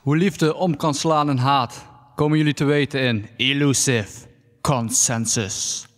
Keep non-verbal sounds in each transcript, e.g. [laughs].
Hoe liefde om kan slaan en haat, komen jullie te weten in Elusive Consensus.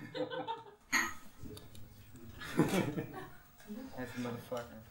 [laughs] That's a motherfucker.